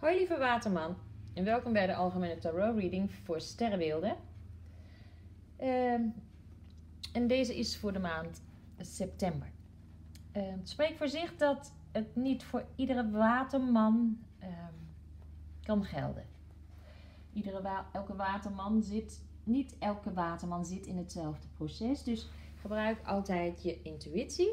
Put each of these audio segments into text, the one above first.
Hoi lieve waterman en welkom bij de Algemene Tarot Reading voor sterrenbeelden. Ehm, en deze is voor de maand september. Uh, het spreekt voor zich dat het niet voor iedere waterman ehm, kan gelden. Iedere elke waterman zit, niet elke waterman zit in hetzelfde proces. Dus gebruik altijd je intuïtie.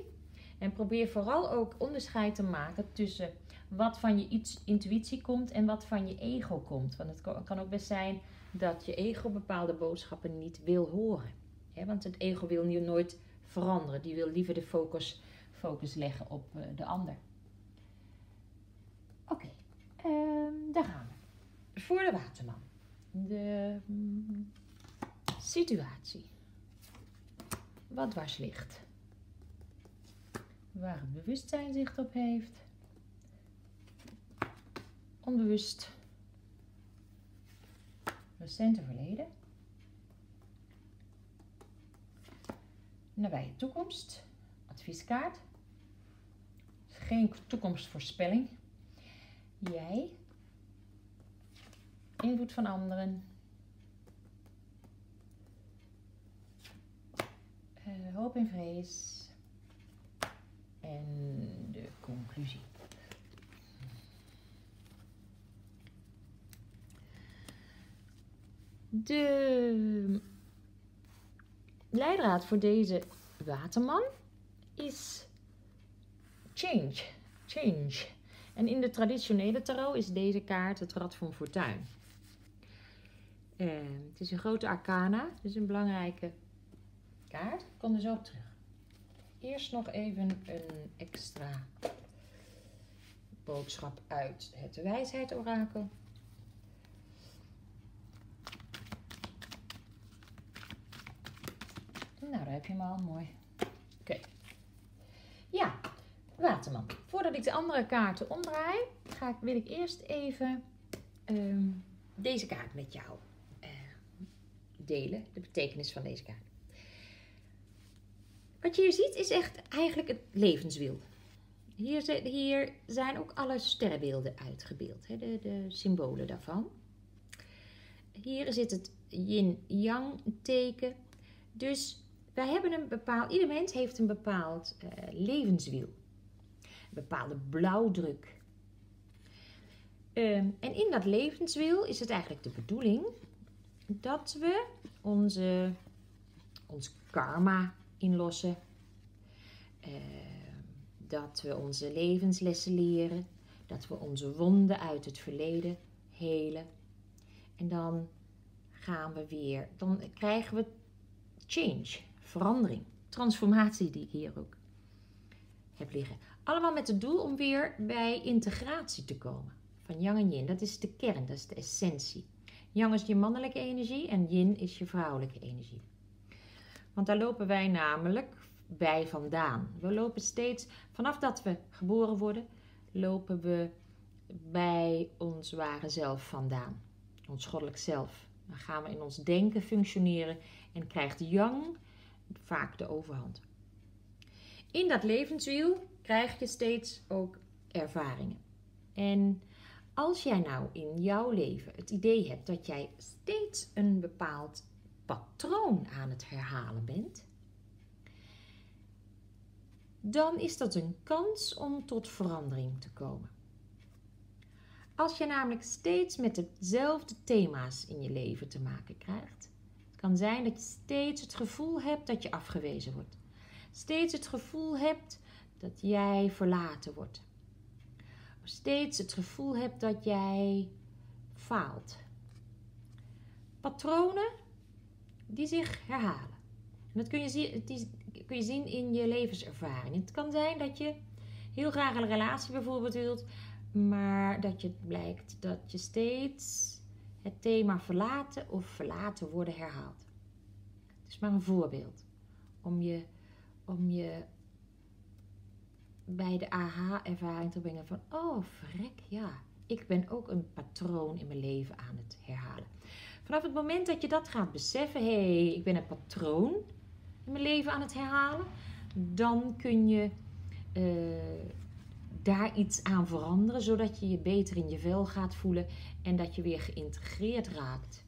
En probeer vooral ook onderscheid te maken tussen wat van je iets, intuïtie komt en wat van je ego komt. Want het kan ook best zijn dat je ego bepaalde boodschappen niet wil horen. want het ego wil nu nooit veranderen. Die wil liever de focus, focus leggen op uh, de ander. Oké, um, daar gaan we. Voor de waterman. De mm, situatie. Wat dwars ligt. Waar het bewustzijn zicht op heeft onbewust recente verleden, nabije toekomst, advieskaart, geen toekomstvoorspelling, jij, invloed van anderen, uh, hoop en vrees. En de conclusie. De leidraad voor deze waterman is change. Change. En in de traditionele tarot is deze kaart het Rad van Fortuin. Het is een grote arcana, dus een belangrijke kaart. Ik kom er zo op terug. Eerst nog even een extra boodschap uit het wijsheid orakel. Nou, daar heb je hem al. Mooi. Oké. Ja, Waterman. Voordat ik de andere kaarten omdraai, ga ik, wil ik eerst even ehm, deze kaart met jou uh, delen. De betekenis van deze kaart. Wat je hier ziet is echt eigenlijk het levenswiel. Hier, hier zijn ook alle sterrenbeelden uitgebeeld. Hè, de, de symbolen daarvan. Hier zit het yin-yang teken. Dus wij hebben een bepaald, ieder mens heeft een bepaald uh, levenswiel. Een bepaalde blauwdruk. Um, en in dat levenswiel is het eigenlijk de bedoeling dat we onze, ons karma inlossen. Uh, dat we onze levenslessen leren. Dat we onze wonden uit het verleden helen. En dan gaan we weer, dan krijgen we change verandering, transformatie die ik hier ook heb liggen. Allemaal met het doel om weer bij integratie te komen. Van yang en yin, dat is de kern, dat is de essentie. Yang is je mannelijke energie en yin is je vrouwelijke energie. Want daar lopen wij namelijk bij vandaan. We lopen steeds, vanaf dat we geboren worden, lopen we bij ons ware zelf vandaan. Ons goddelijk zelf. Dan gaan we in ons denken functioneren en krijgt yang vaak de overhand. In dat levenswiel krijg je steeds ook ervaringen. En als jij nou in jouw leven het idee hebt dat jij steeds een bepaald patroon aan het herhalen bent, dan is dat een kans om tot verandering te komen. Als je namelijk steeds met dezelfde thema's in je leven te maken krijgt, kan zijn dat je steeds het gevoel hebt dat je afgewezen wordt. Steeds het gevoel hebt dat jij verlaten wordt. Steeds het gevoel hebt dat jij faalt. Patronen die zich herhalen. En dat kun je, zien, kun je zien in je levenservaring. Het kan zijn dat je heel graag een relatie bijvoorbeeld wilt, maar dat je blijkt dat je steeds het thema verlaten of verlaten worden herhaald. Het is maar een voorbeeld om je, om je bij de aha-ervaring te brengen van, oh verrek, ja, ik ben ook een patroon in mijn leven aan het herhalen. Vanaf het moment dat je dat gaat beseffen, hé, hey, ik ben een patroon in mijn leven aan het herhalen, dan kun je uh, daar iets aan veranderen, zodat je je beter in je vel gaat voelen en dat je weer geïntegreerd raakt.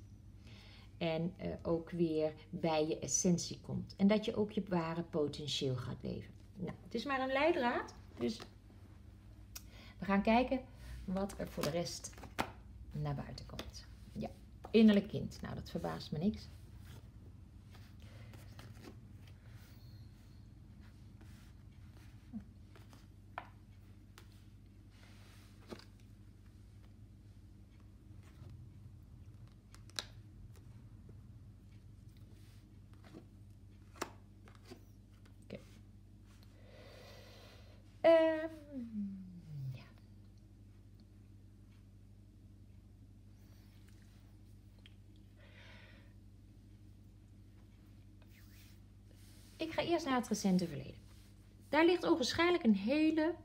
En uh, ook weer bij je essentie komt. En dat je ook je ware potentieel gaat leven. Nou, het is maar een leidraad. Dus we gaan kijken wat er voor de rest naar buiten komt. Ja, innerlijk kind. Nou, dat verbaast me niks. Ik ga eerst naar het recente verleden. Daar ligt waarschijnlijk een hele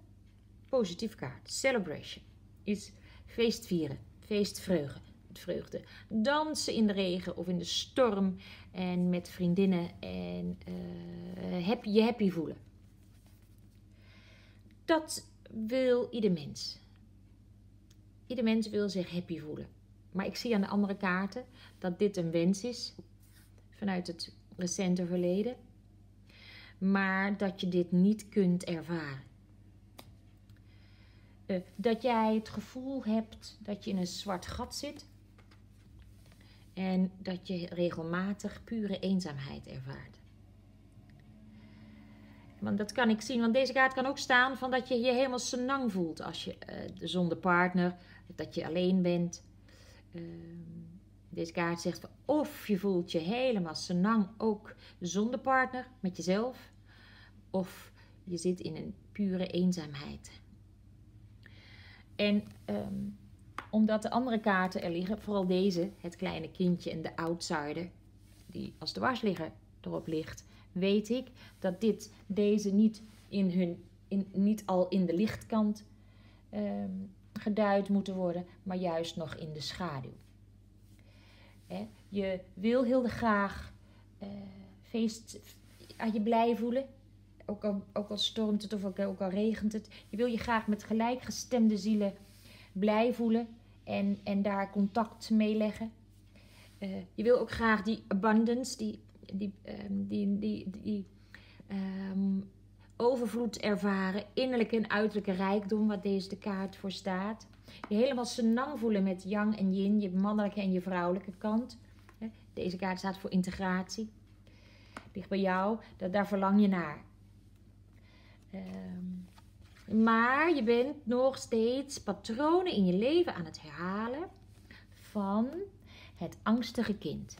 positieve kaart. Celebration is feestvieren, feestvreugde. Vreugde. Dansen in de regen of in de storm en met vriendinnen en uh, happy, je happy voelen. Dat wil ieder mens. Ieder mens wil zich happy voelen. Maar ik zie aan de andere kaarten dat dit een wens is vanuit het recente verleden maar dat je dit niet kunt ervaren. Uh, dat jij het gevoel hebt dat je in een zwart gat zit en dat je regelmatig pure eenzaamheid ervaart. Want dat kan ik zien, want deze kaart kan ook staan van dat je je helemaal senang voelt als je uh, zonder partner, dat je alleen bent. Uh, deze kaart zegt of je voelt je helemaal senang ook zonder partner, met jezelf. Of je zit in een pure eenzaamheid. En um, omdat de andere kaarten er liggen, vooral deze, het kleine kindje en de outsider, die als de wasligger erop ligt, weet ik dat dit, deze niet, in hun, in, niet al in de lichtkant um, geduid moeten worden, maar juist nog in de schaduw. je wil heel graag uh, feest, je blij voelen, ook al, ook al stormt het of ook, al regent het. Je wil je graag met gelijkgestemde zielen blij voelen en, en daar contact mee leggen. Uh, je wil ook graag die abundance, die, die, um, die, die, die um, overvloed ervaren, innerlijke en uiterlijke rijkdom, wat deze de kaart voor staat. Je helemaal senang voelen met yang en yin, je mannelijke en je vrouwelijke kant. Deze kaart staat voor integratie. Ligt bij jou, dat, daar verlang je naar. Um, maar je bent nog steeds patronen in je leven aan het herhalen van het angstige kind.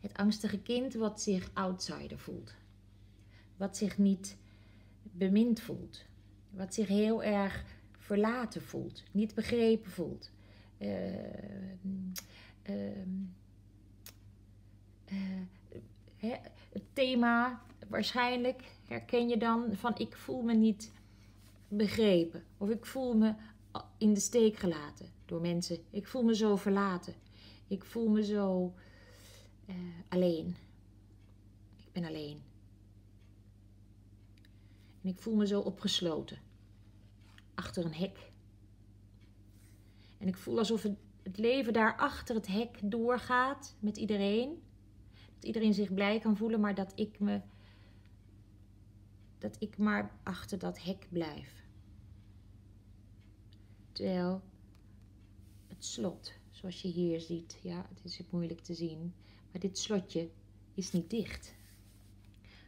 Het angstige kind wat zich outsider voelt. Wat zich niet bemind voelt. Wat zich heel erg verlaten voelt. Niet begrepen voelt. Uh, het thema, waarschijnlijk herken je dan van ik voel me niet begrepen. Of ik voel me in de steek gelaten door mensen. Ik voel me zo verlaten. Ik voel me zo uh, alleen. Ik ben alleen. En ik voel me zo opgesloten. Achter een hek. En ik voel alsof het leven daar achter het hek doorgaat met iedereen dat iedereen zich blij kan voelen, maar dat ik me. dat ik maar achter dat hek blijf. Terwijl het slot, zoals je hier ziet, ja, het is moeilijk te zien, maar dit slotje is niet dicht.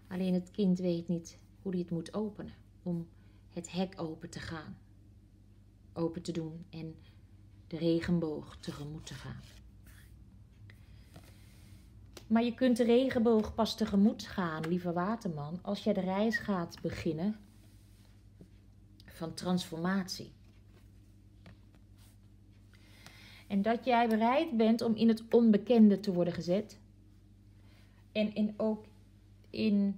Alleen het kind weet niet hoe hij het moet openen om het hek open te gaan, open te doen en de regenboog tegemoet te gaan. Maar je kunt de regenboog pas tegemoet gaan, lieve waterman, als jij de reis gaat beginnen van transformatie. En dat jij bereid bent om in het onbekende te worden gezet. En in ook in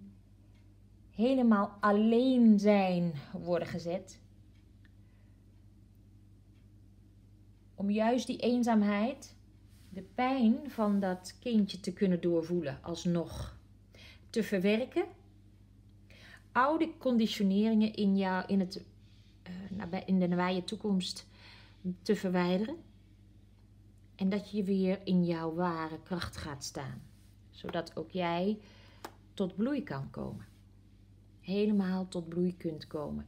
helemaal alleen zijn worden gezet. Om juist die eenzaamheid de pijn van dat kindje te kunnen doorvoelen alsnog. Te verwerken oude conditioneringen in, jou, in, het, uh, in de nabije toekomst te verwijderen. En dat je weer in jouw ware kracht gaat staan. Zodat ook jij tot bloei kan komen. Helemaal tot bloei kunt komen.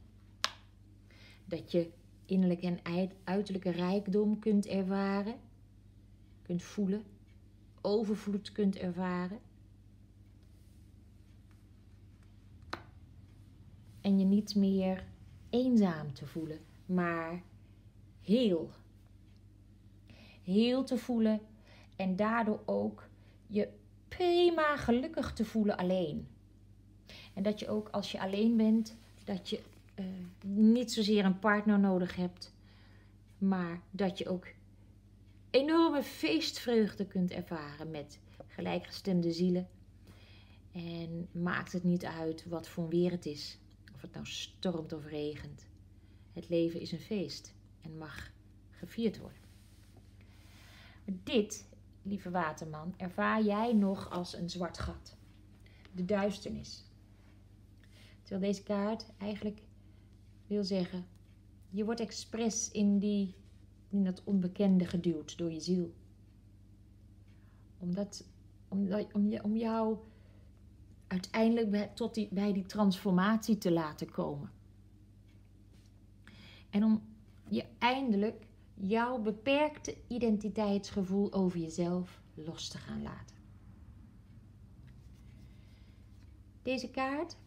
Dat je innerlijke en uiterlijke rijkdom kunt ervaren, kunt voelen, overvloed kunt ervaren. En je niet meer eenzaam te voelen, maar heel. Heel te voelen en daardoor ook je prima gelukkig te voelen alleen. En dat je ook als je alleen bent, dat je uh, niet zozeer een partner nodig hebt, maar dat je ook enorme feestvreugde kunt ervaren met gelijkgestemde zielen. En maakt het niet uit wat voor weer het is, of het nou stormt of regent. Het leven is een feest en mag gevierd worden. Dit, lieve waterman, ervaar jij nog als een zwart gat. De duisternis. Terwijl deze kaart eigenlijk wil zeggen, je wordt expres in, die, in dat onbekende geduwd door je ziel. Omdat, om, om, om jou uiteindelijk bij, tot die, bij die transformatie te laten komen. En om je eindelijk jouw beperkte identiteitsgevoel over jezelf los te gaan laten. Deze kaart,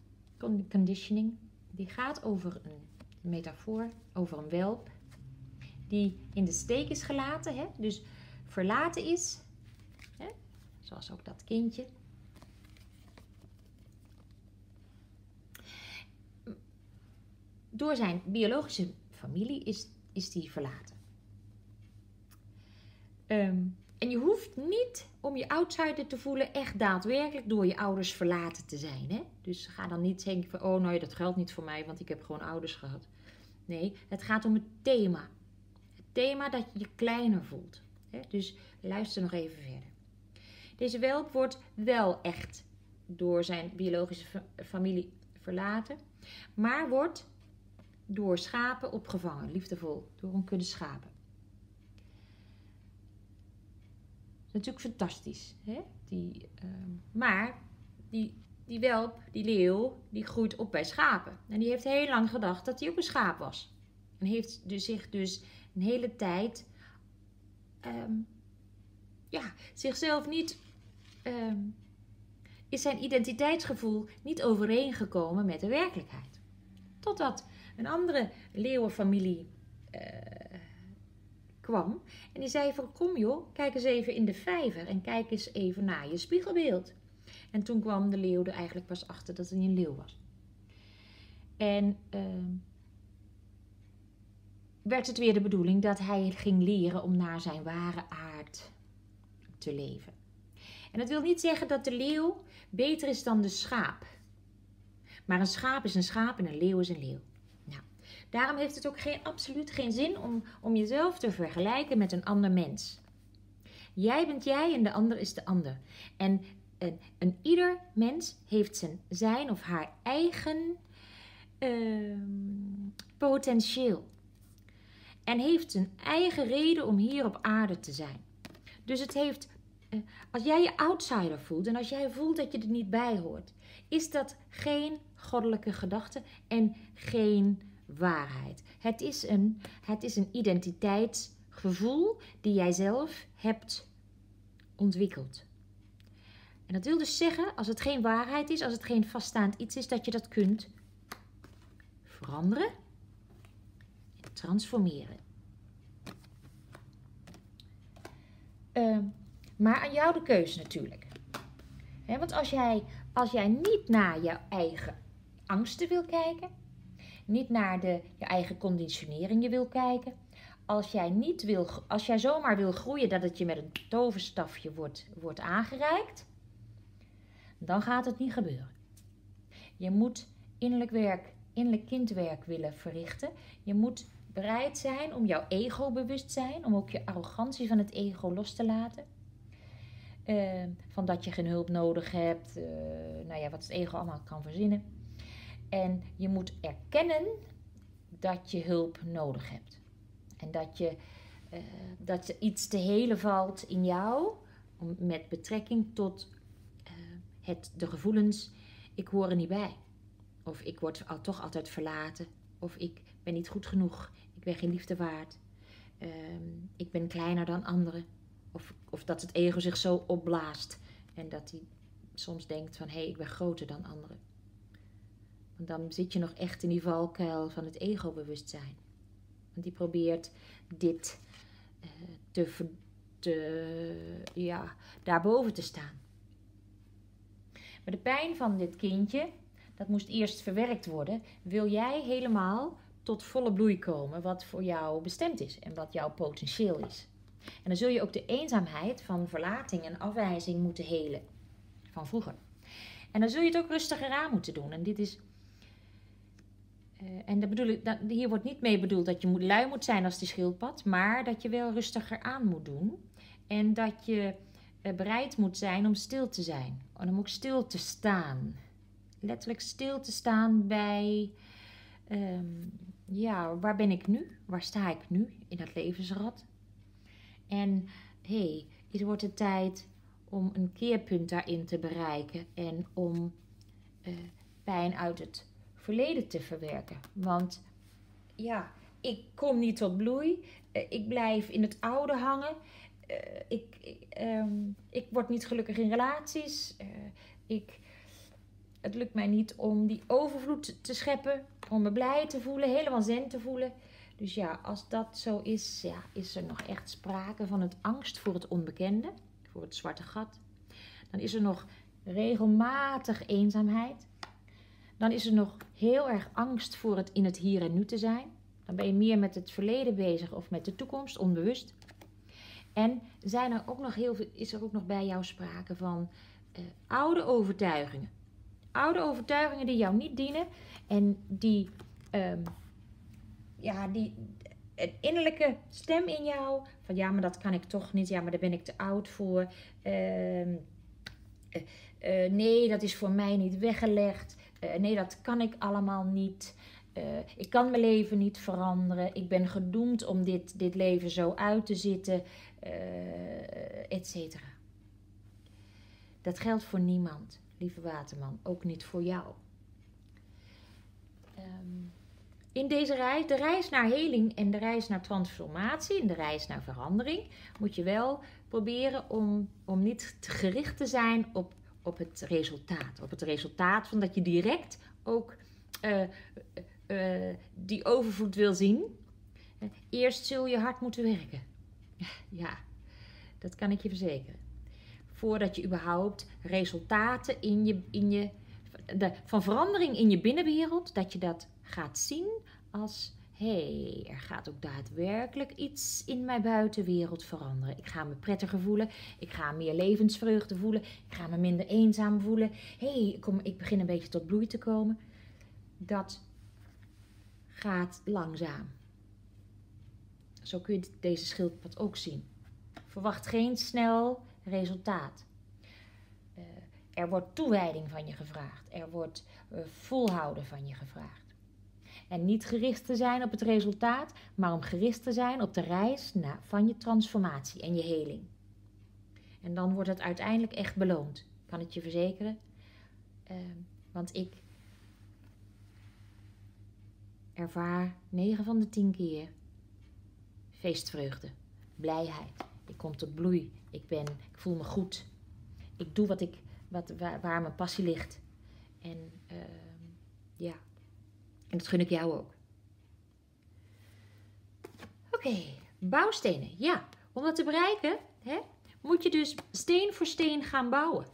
conditioning, die gaat over een metafoor over een welp die in de steek is gelaten, hè? dus verlaten is, hè? zoals ook dat kindje. Door zijn biologische familie is, is die verlaten. Ehm, en je hoeft niet om je outsider te voelen echt daadwerkelijk door je ouders verlaten te zijn. Hè? Dus ga dan niet denken van, oh nee, dat geldt niet voor mij, want ik heb gewoon ouders gehad. Nee, het gaat om het thema. Thema dat je je kleiner voelt. Dus luister nog even verder. Deze welp wordt wel echt door zijn biologische familie verlaten, maar wordt door schapen opgevangen, liefdevol, door een kudde schapen. Natuurlijk fantastisch. Hè? Die, ehm, maar die, die welp, die leeuw, die groeit op bij schapen. En die heeft heel lang gedacht dat hij ook een schaap was. En heeft dus zich dus een hele tijd ehm, ja, zichzelf niet. Um, is zijn identiteitsgevoel niet overeengekomen met de werkelijkheid. Totdat een andere leeuwenfamilie uh, kwam. En die zei van kom joh, kijk eens even in de vijver en kijk eens even naar je spiegelbeeld. En toen kwam de leeuw er eigenlijk pas achter dat hij een leeuw was. En uh, werd het weer de bedoeling dat hij ging leren om naar zijn ware aard te leven. En dat wil niet zeggen dat de leeuw beter is dan de schaap. Maar een schaap is een schaap en een leeuw is een leeuw. Daarom heeft het ook geen, absoluut geen zin om, om jezelf te vergelijken met een ander mens. Jij bent jij en de ander is de ander. En een, ieder mens heeft zijn, of haar eigen uh, potentieel. En heeft zijn eigen reden om hier op aarde te zijn. Dus het heeft, uh, als jij je outsider voelt en als jij voelt dat je er niet bij hoort, is dat geen goddelijke gedachte en geen waarheid. Het is een, het is een identiteitsgevoel die jij zelf hebt ontwikkeld. En dat wil dus zeggen, als het geen waarheid is, als het geen vaststaand iets is, dat je dat kunt veranderen en transformeren. Uh, maar aan jou de keuze natuurlijk. want als jij, als jij niet naar je eigen angsten wil kijken, niet naar de, je eigen conditioneringen wil kijken. Als jij, niet wil, als jij zomaar wil groeien dat het je met een toverstafje wordt, wordt aangereikt, dan gaat het niet gebeuren. Je moet innerlijk werk, innerlijk kindwerk willen verrichten. Je moet bereid zijn om jouw ego-bewustzijn, om ook je arrogantie van het ego los te laten. Uh, van dat je geen hulp nodig hebt, uh, nou ja, wat het ego allemaal kan verzinnen. En je moet erkennen dat je hulp nodig hebt. En dat, je, uh, dat er iets te helen valt in jou met betrekking tot het, de gevoelens: ik hoor er niet bij. Of ik word al, toch altijd verlaten. Of ik ben niet goed genoeg. Ik ben geen liefde waard. Uh, ik ben kleiner dan anderen. Of, of dat het ego zich zo opblaast. En dat hij soms denkt van hé, hey, ik ben groter dan anderen. Want dan zit je nog echt in die valkuil van het ego-bewustzijn. Want die probeert dit uh, te, te, ja, daarboven te staan. Maar de pijn van dit kindje, dat moest eerst verwerkt worden. Wil jij helemaal tot volle bloei komen, wat voor jou bestemd is en wat jouw potentieel is. En dan zul je ook de eenzaamheid van verlating en afwijzing moeten helen van vroeger. En dan zul je het ook rustiger aan moeten doen. En dit is. Uh, en dat bedoel ik, dat, hier wordt niet mee bedoeld dat je moet, lui moet zijn als die schildpad, maar dat je wel rustiger aan moet doen. En dat je uh, bereid moet zijn om stil te zijn. En om ook stil te staan. Letterlijk stil te staan bij. Um, ja, waar ben ik nu? Waar sta ik nu in dat levensrad? En hé, hey, het wordt de tijd om een keerpunt daarin te bereiken en om uh, pijn uit het verleden te verwerken. Want ja, ik kom niet tot bloei, uh, ik blijf in het oude hangen, uh, ik, um, ik, word niet gelukkig in relaties, ik, het lukt mij niet om die overvloed te scheppen, om me blij te voelen, helemaal zen te voelen. Dus ja, als dat zo is, ja, is er nog echt sprake van het angst voor het onbekende voor het zwarte gat. Dan is er nog regelmatig eenzaamheid. Dan is er nog heel erg angst voor het in het hier en nu te zijn. Dan ben je meer met het verleden bezig of met de toekomst, onbewust. En zijn er ook nog heel is er ook nog bij jou sprake van uh, oude overtuigingen. Oude overtuigingen die jou niet dienen en die, um, ja, die, een innerlijke stem in jou van ja, maar dat kan ik toch niet. Ja, maar daar ben ik te oud voor. Uh, uh, uh, nee, dat is voor mij niet weggelegd. nee, dat kan ik allemaal niet. ik kan mijn leven niet veranderen. Ik ben gedoemd om dit, dit leven zo uit te zitten, et cetera. Dat geldt voor niemand, lieve waterman. Ook niet voor jou. Um, in deze reis, de reis naar heling en de reis naar transformatie en de reis naar verandering, moet je wel proberen om, om niet gericht te zijn op, op het resultaat. Op het resultaat van dat je direct ook uh, uh, die overvloed wil zien. Eerst zul je hard moeten werken. Ja, dat kan ik je verzekeren. Voordat je überhaupt resultaten in je, in je, de, van verandering in je binnenwereld, dat je dat gaat zien als hey, er gaat ook daadwerkelijk iets in mijn buitenwereld veranderen. Ik ga me prettiger voelen. Ik ga meer levensvreugde voelen. Ik ga me minder eenzaam voelen. hey, kom, ik begin een beetje tot bloei te komen. Dat gaat langzaam. Zo kun je deze schildpad ook zien. Verwacht geen snel resultaat. Uh, er wordt toewijding van je gevraagd. Er wordt uh, volhouden van je gevraagd. En niet gericht te zijn op het resultaat, maar om gericht te zijn op de reis naar, van je transformatie en je heling. En dan wordt het uiteindelijk echt beloond, kan ik je verzekeren. Uh, want ik ervaar 9 van de 10 keer feestvreugde, blijheid. Ik kom tot bloei. Ik, ben, ik voel me goed. Ik doe wat ik, wat, waar, mijn passie ligt. En uh, ja, en dat gun ik jou ook. Oké, bouwstenen. Ja, om dat te bereiken hè, moet je dus steen voor steen gaan bouwen.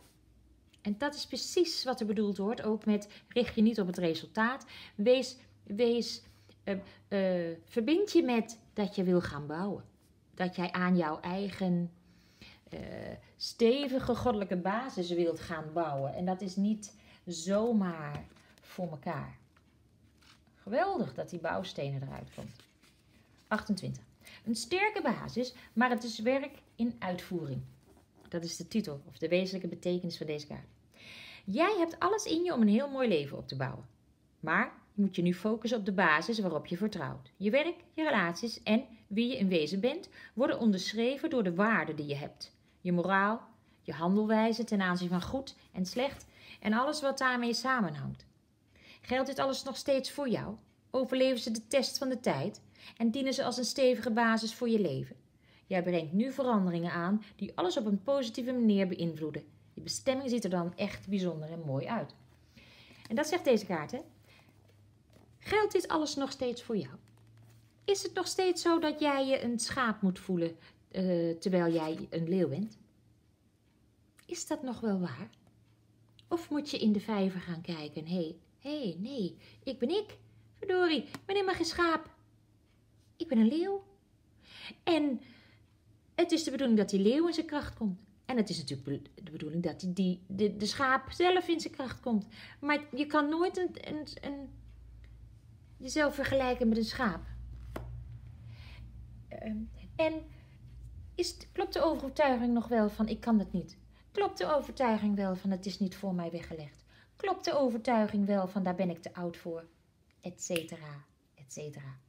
En dat is precies wat er bedoeld wordt. Ook met richt je niet op het resultaat. Wees, wees uh, uh, verbind je met dat je wil gaan bouwen. Dat jij aan jouw eigen uh, stevige goddelijke basis wilt gaan bouwen. En dat is niet zomaar voor elkaar. Geweldig dat die bouwstenen eruit komt. 28. Een sterke basis, maar het is werk in uitvoering. Dat is de titel of de wezenlijke betekenis van deze kaart. Jij hebt alles in je om een heel mooi leven op te bouwen. Maar je moet je nu focussen op de basis waarop je vertrouwt. Je werk, je relaties en wie je in wezen bent worden onderschreven door de waarden die je hebt. Je moraal, je handelwijze ten aanzien van goed en slecht en alles wat daarmee samenhangt. Geldt dit alles nog steeds voor jou? Overleven ze de test van de tijd en dienen ze als een stevige basis voor je leven? Jij brengt nu veranderingen aan die alles op een positieve manier beïnvloeden. Je bestemming ziet er dan echt bijzonder en mooi uit. En dat zegt deze kaart, hè? Geldt dit alles nog steeds voor jou? Is het nog steeds zo dat jij je een schaap moet voelen uh, terwijl jij een leeuw bent? Is dat nog wel waar? Of moet je in de vijver gaan kijken? Hé, hey, hey, nee, ik ben ik. Verdorie, ik ben helemaal geen schaap. Ik ben een leeuw. En het is de bedoeling dat die leeuw in zijn kracht komt. En het is natuurlijk de bedoeling dat die, die, de, de schaap zelf in zijn kracht komt. Maar je kan nooit een, een, een jezelf vergelijken met een schaap. Ehm, en is, klopt de overtuiging nog wel van ik kan dat niet? Klopt de overtuiging wel van het is niet voor mij weggelegd? Klopt de overtuiging wel van daar ben ik te oud voor? Etcetera, etcetera.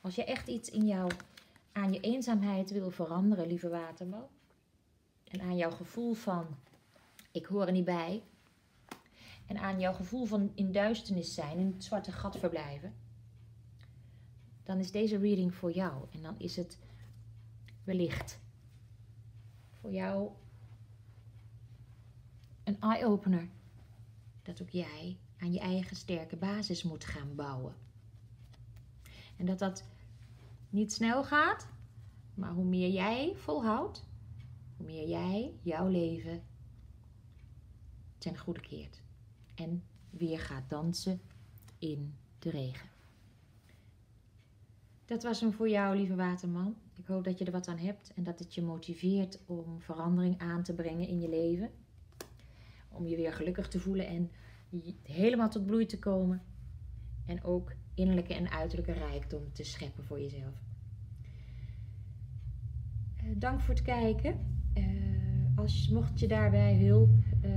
Als je echt iets in jou aan je eenzaamheid wil veranderen, lieve waterman, en aan jouw gevoel van ik hoor er niet bij, en aan jouw gevoel van in duisternis zijn, in het zwarte gat verblijven, dan is deze reading voor jou. En dan is het wellicht voor jou een eye-opener. Dat ook jij aan je eigen sterke basis moet gaan bouwen. En dat dat niet snel gaat, maar hoe meer jij volhoudt, hoe meer jij jouw leven ten goede keert. En weer gaat dansen in de regen. Dat was hem voor jou, lieve waterman. Ik hoop dat je er wat aan hebt en dat het je motiveert om verandering aan te brengen in je leven. Om je weer gelukkig te voelen en helemaal tot bloei te komen. En ook innerlijke en uiterlijke rijkdom te scheppen voor jezelf. Uh, dank voor het kijken. Uh, als, mocht je daarbij hulp uh,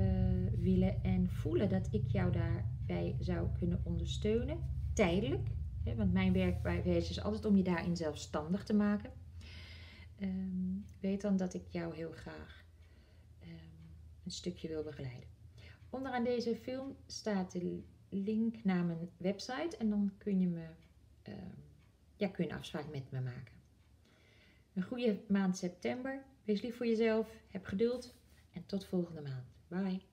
willen en voelen dat ik jou daarbij zou kunnen ondersteunen, tijdelijk. Want mijn werkwijze is altijd om je daarin zelfstandig te maken. Um, weet dan dat ik jou heel graag um, een stukje wil begeleiden. Onderaan deze film staat de link naar mijn website en dan kun je me um, ja, kun je een afspraak met me maken. Een goede maand september. Wees lief voor jezelf, heb geduld en tot volgende maand. Bye.